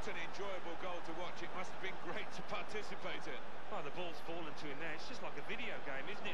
What an enjoyable goal to watch. It must have been great to participate in. Well, the ball's fallen to him there. It's just like a video game, isn't it?